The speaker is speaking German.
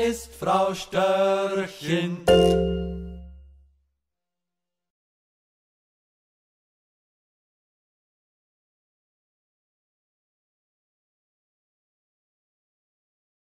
ist Frau Störchen.